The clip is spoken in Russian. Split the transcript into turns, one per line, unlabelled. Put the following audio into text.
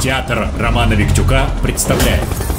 Театр Романа Виктюка представляет.